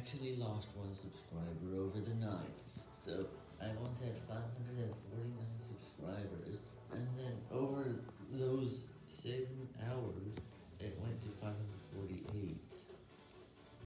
actually lost one subscriber over the night, so I once had 549 subscribers, and then over those 7 hours,